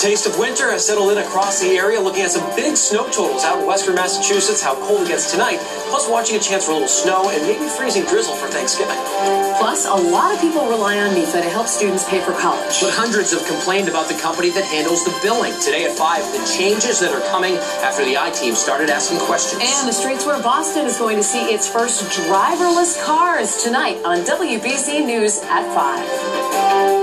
taste of winter has settled in across the area, looking at some big snow totals out in western Massachusetts, how cold it gets tonight, plus watching a chance for a little snow and maybe freezing drizzle for Thanksgiving. Plus, a lot of people rely on MEFA to help students pay for college. But hundreds have complained about the company that handles the billing. Today at 5, the changes that are coming after the I-Team started asking questions. And the streets where Boston is going to see its first driverless cars tonight on WBZ News at 5.